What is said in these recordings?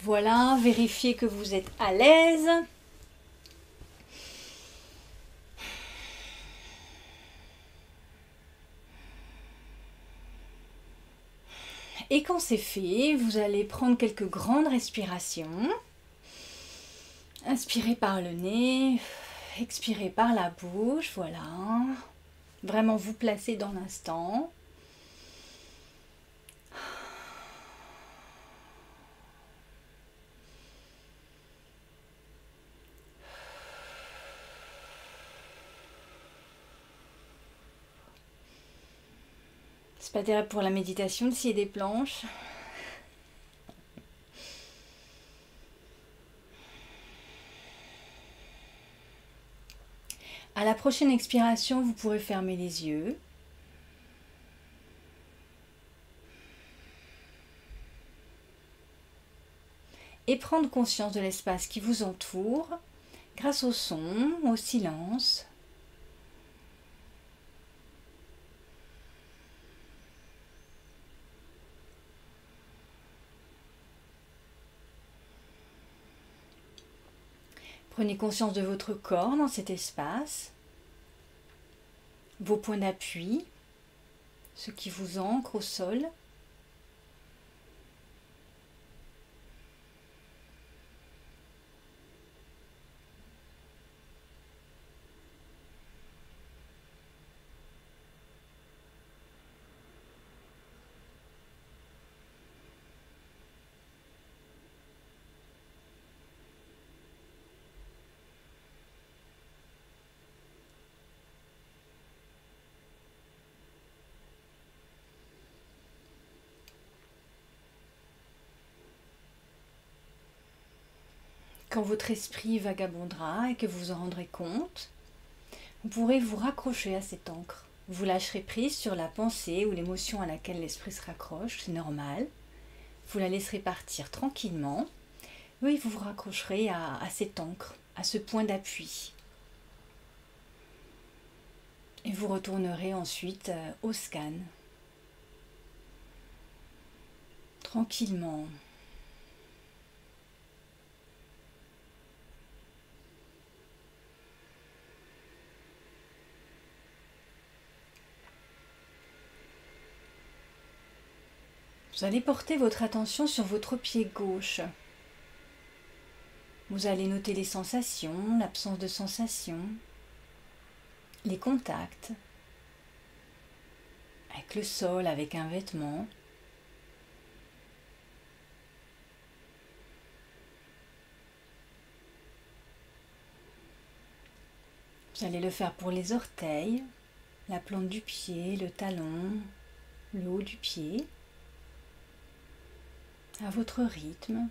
Voilà, vérifiez que vous êtes à l'aise. Et quand c'est fait, vous allez prendre quelques grandes respirations. Inspirez par le nez, expirez par la bouche, voilà. Vraiment vous placer dans l'instant. Pour la méditation de des planches. À la prochaine expiration, vous pourrez fermer les yeux. Et prendre conscience de l'espace qui vous entoure grâce au son, au silence, Prenez conscience de votre corps dans cet espace, vos points d'appui, ce qui vous ancre au sol. Votre esprit vagabondera et que vous en rendrez compte, vous pourrez vous raccrocher à cette encre. Vous lâcherez prise sur la pensée ou l'émotion à laquelle l'esprit se raccroche, c'est normal. Vous la laisserez partir tranquillement. Oui, vous vous raccrocherez à, à cette encre, à ce point d'appui. Et vous retournerez ensuite euh, au scan. Tranquillement. Vous allez porter votre attention sur votre pied gauche. Vous allez noter les sensations, l'absence de sensations, les contacts avec le sol, avec un vêtement. Vous allez le faire pour les orteils, la plante du pied, le talon, le haut du pied à votre rythme,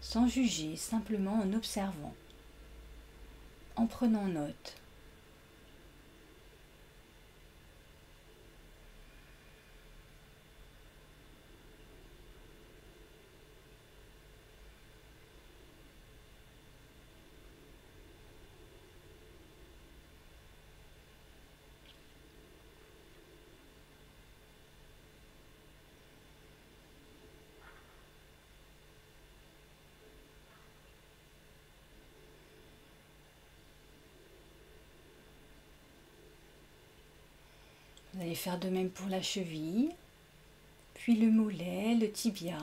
sans juger, simplement en observant, en prenant note. Faire de même pour la cheville, puis le mollet, le tibia.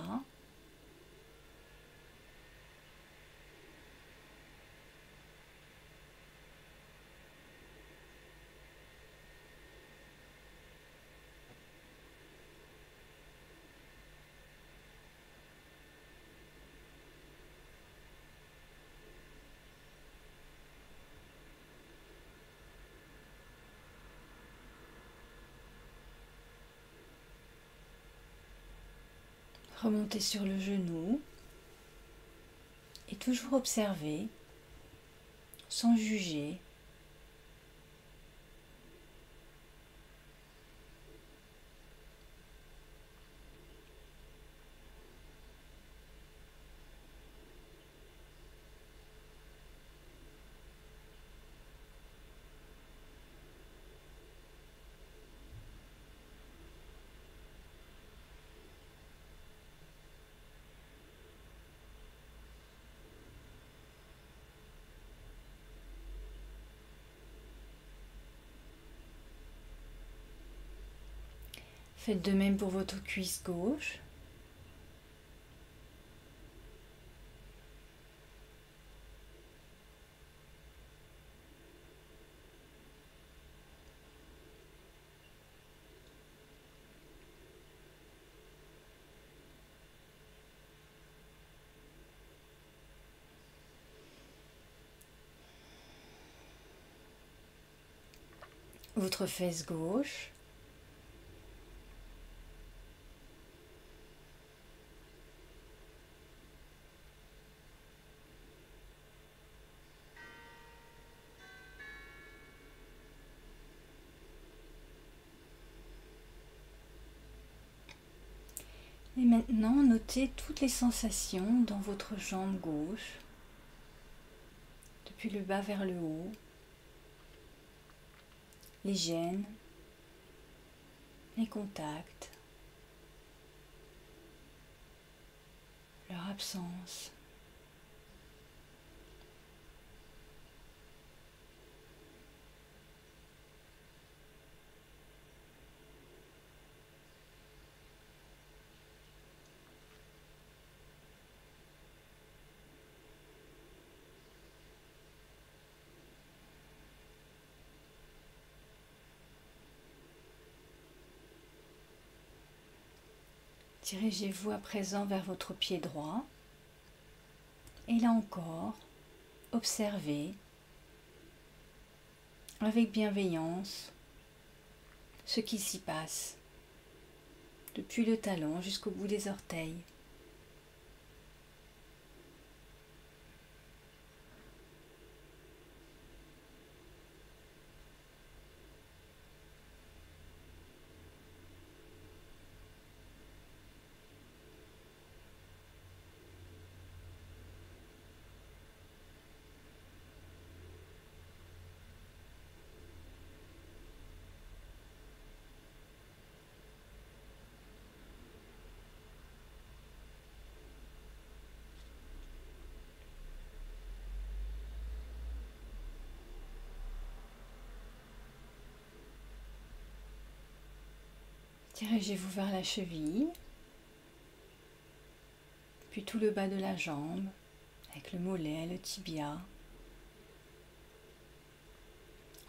Remontez sur le genou et toujours observer sans juger. Faites de même pour votre cuisse gauche. votre fesse gauche. Notez toutes les sensations dans votre jambe gauche, depuis le bas vers le haut les gènes, les contacts, leur absence. Dirigez-vous à présent vers votre pied droit. Et là encore, observez avec bienveillance ce qui s'y passe, depuis le talon jusqu'au bout des orteils. Dirigez-vous vers la cheville, puis tout le bas de la jambe, avec le mollet, le tibia,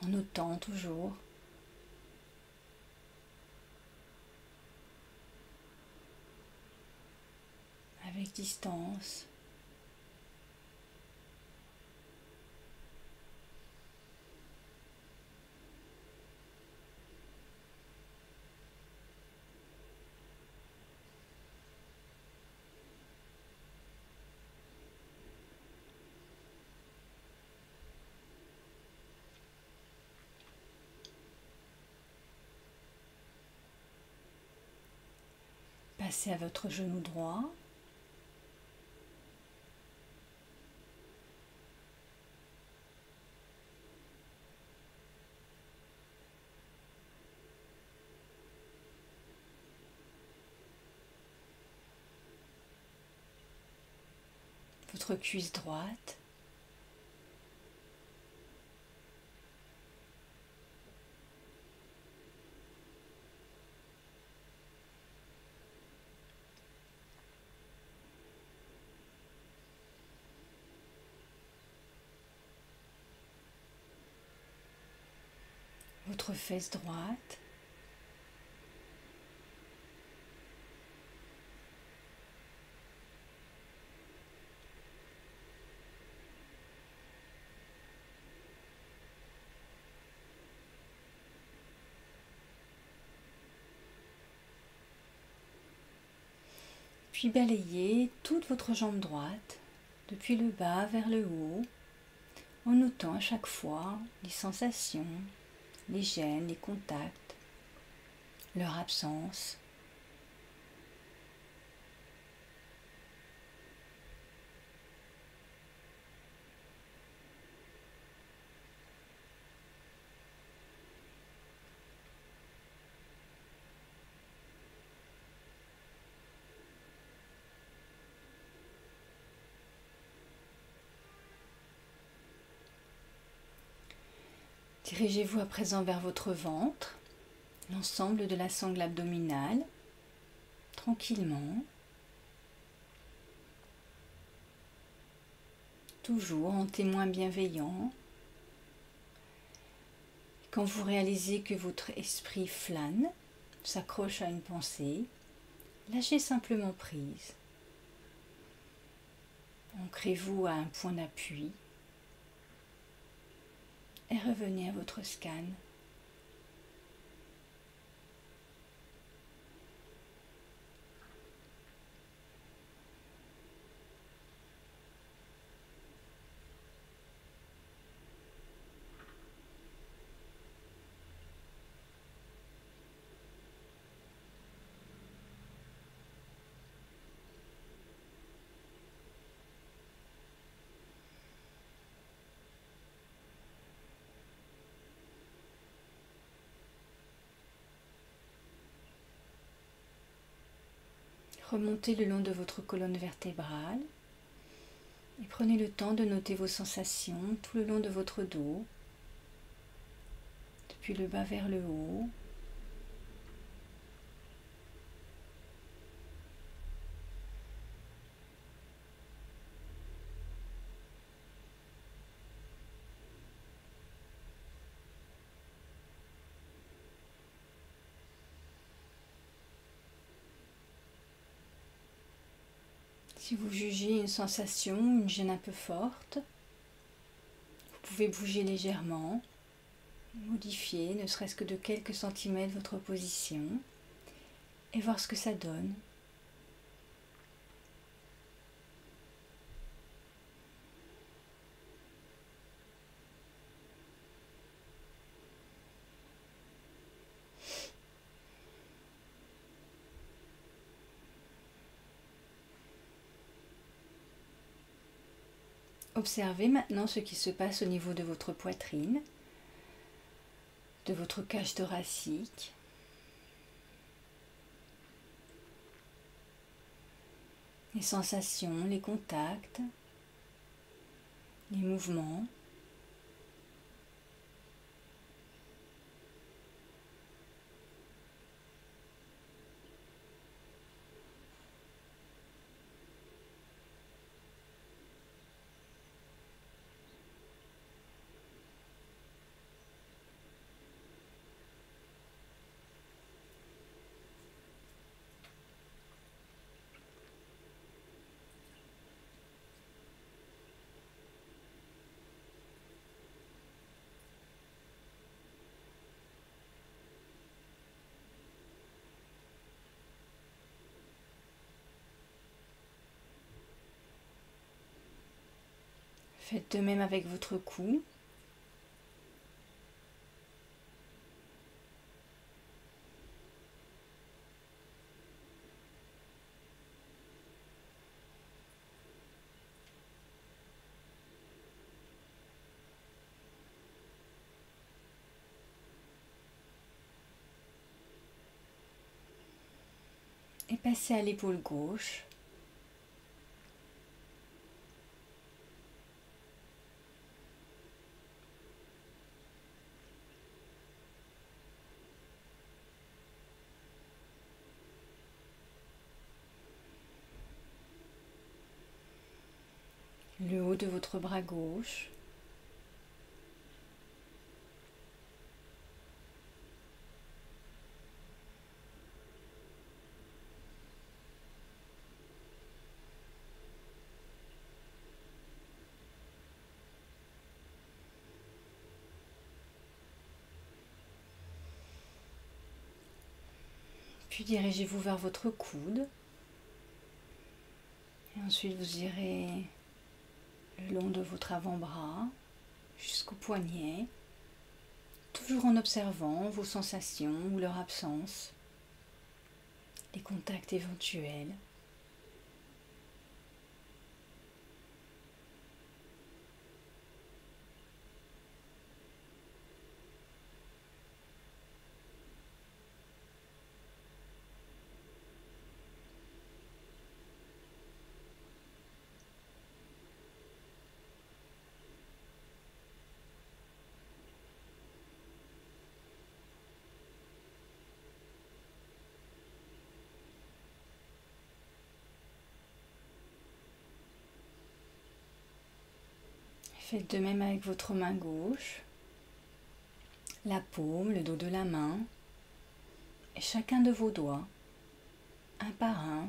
en notant toujours avec distance. À votre genou droit. Votre cuisse droite. votre fesse droite. Puis balayez toute votre jambe droite, depuis le bas vers le haut, en notant à chaque fois les sensations, les gènes, les contacts, leur absence. Dirigez-vous à présent vers votre ventre l'ensemble de la sangle abdominale, tranquillement, toujours en témoin bienveillant. Quand vous réalisez que votre esprit flâne, s'accroche à une pensée, lâchez simplement prise. Ancrez-vous à un point d'appui et revenez à votre scan. Remontez le long de votre colonne vertébrale et prenez le temps de noter vos sensations tout le long de votre dos, depuis le bas vers le haut. Si vous jugez une sensation, une gêne un peu forte, vous pouvez bouger légèrement, modifier ne serait-ce que de quelques centimètres votre position et voir ce que ça donne. Observez maintenant ce qui se passe au niveau de votre poitrine, de votre cage thoracique. Les sensations, les contacts, les mouvements. Faites de même avec votre cou. Et passez à l'épaule gauche. le de votre bras gauche. Puis dirigez-vous vers votre coude. Et ensuite vous irez le long de votre avant-bras jusqu'au poignet, toujours en observant vos sensations ou leur absence, les contacts éventuels. Faites de même avec votre main gauche, la paume, le dos de la main et chacun de vos doigts, un par un.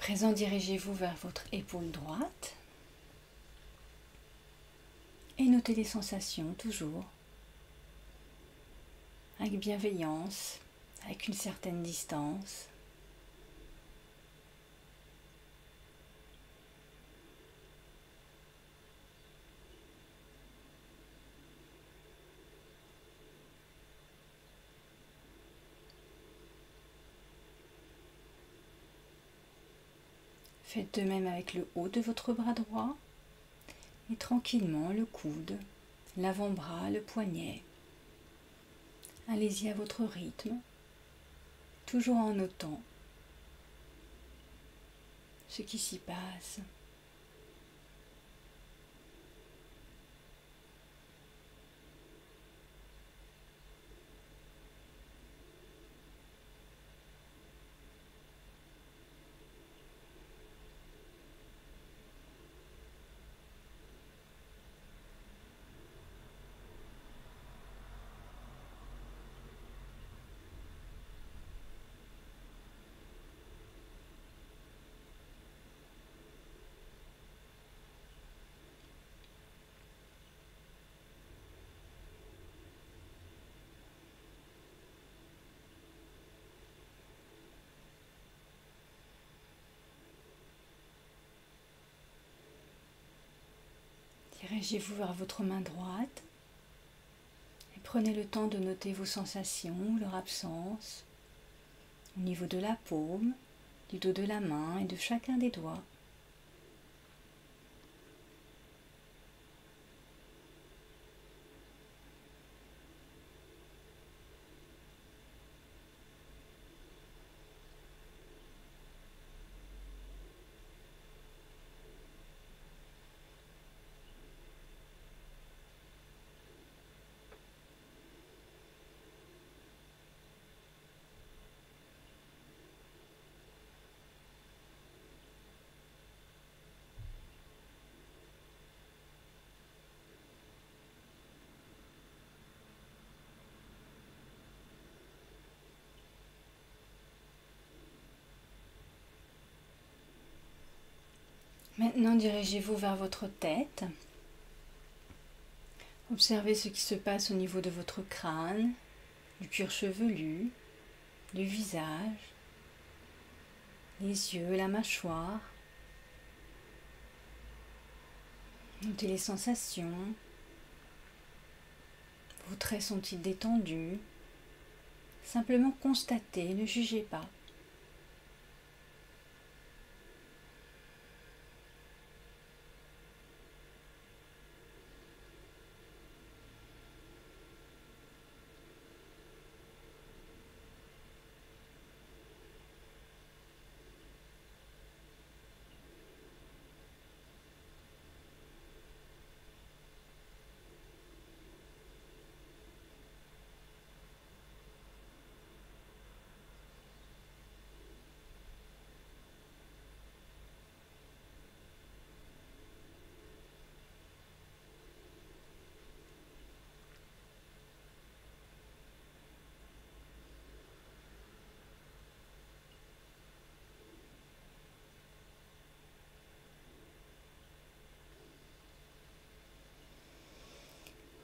Présent, dirigez-vous vers votre épaule droite et notez les sensations toujours avec bienveillance, avec une certaine distance. Faites de même avec le haut de votre bras droit et tranquillement le coude, l'avant-bras, le poignet. Allez-y à votre rythme, toujours en notant ce qui s'y passe. Dirigez-vous vers votre main droite et prenez le temps de noter vos sensations, leur absence, au niveau de la paume, du dos de la main et de chacun des doigts. Maintenant, dirigez-vous vers votre tête. Observez ce qui se passe au niveau de votre crâne, du cuir chevelu, du visage, les yeux, la mâchoire. Notez les sensations. Vos traits sont-ils détendus? Simplement constatez, ne jugez pas.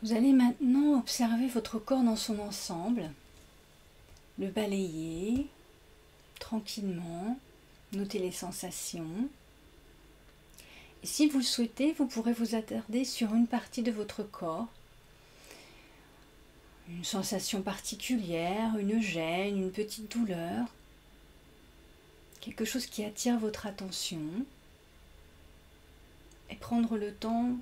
Vous allez maintenant observer votre corps dans son ensemble, le balayer tranquillement, noter les sensations. Et si vous le souhaitez, vous pourrez vous attarder sur une partie de votre corps. Une sensation particulière, une gêne, une petite douleur, quelque chose qui attire votre attention, et prendre le temps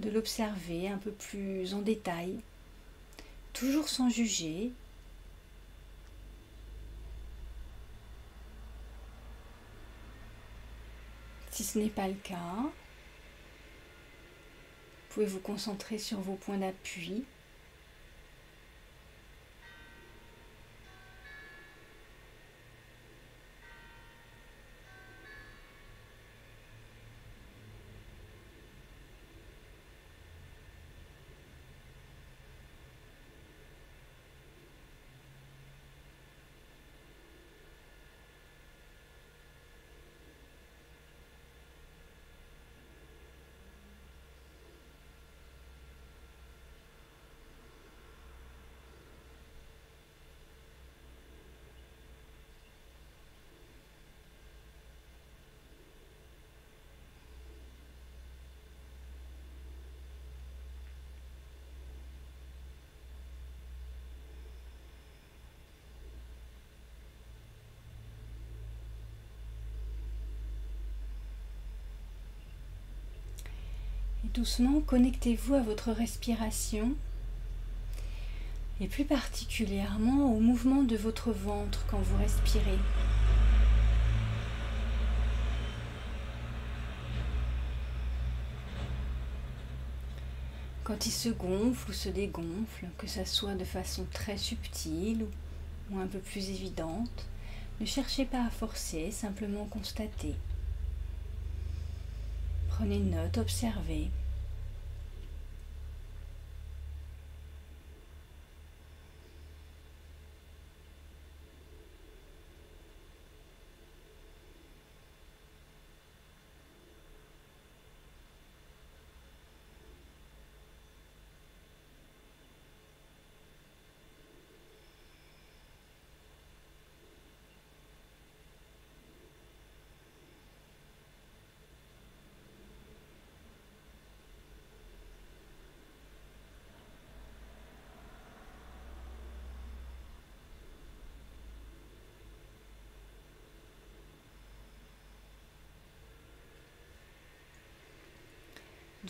de l'observer un peu plus en détail, toujours sans juger. Si ce n'est pas le cas, vous pouvez vous concentrer sur vos points d'appui doucement, connectez-vous à votre respiration et plus particulièrement au mouvement de votre ventre quand vous respirez. Quand il se gonfle ou se dégonfle, que ça soit de façon très subtile ou un peu plus évidente, ne cherchez pas à forcer, simplement constatez. Prenez note, observez.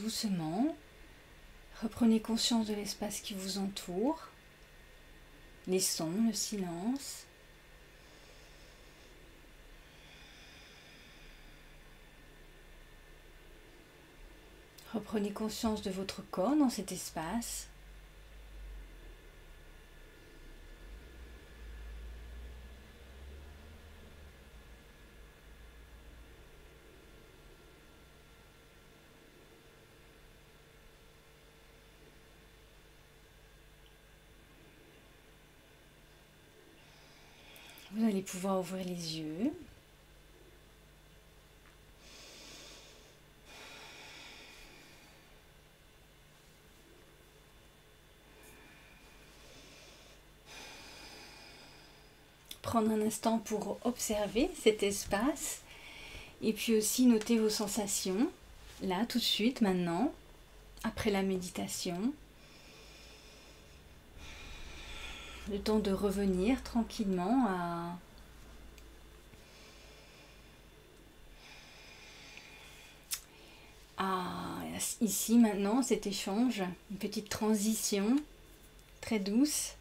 Doucement, reprenez conscience de l'espace qui vous entoure, les sons, le silence. Reprenez conscience de votre corps dans cet espace. Vous pouvoir ouvrir les yeux. Prendre un instant pour observer cet espace et puis aussi noter vos sensations, là, tout de suite, maintenant, après la méditation. le temps de revenir tranquillement à ici maintenant cet échange, une petite transition très douce.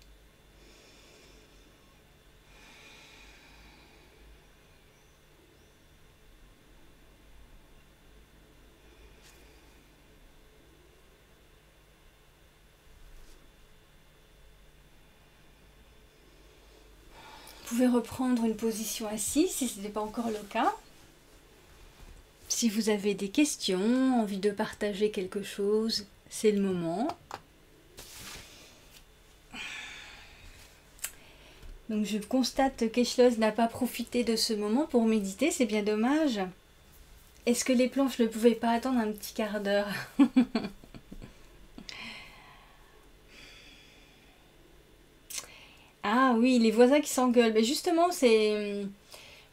Vous pouvez reprendre une position assise si ce n'est pas encore le cas. Si vous avez des questions, envie de partager quelque chose, c'est le moment. Donc je constate que n'a pas profité de ce moment pour méditer, c'est bien dommage. Est-ce que les planches ne pouvaient pas attendre un petit quart d'heure? Ah oui, les voisins qui s'engueulent. Mais justement, c'est.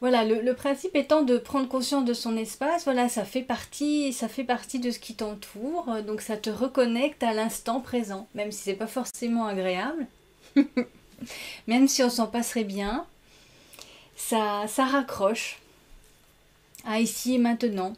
Voilà, le, principe étant de prendre conscience de son espace, voilà, ça fait partie, ça fait partie de ce qui t'entoure, donc ça te reconnecte à l'instant présent, même si c'est pas forcément agréable, même si on s'en passerait bien, ça, ça raccroche à ici et maintenant.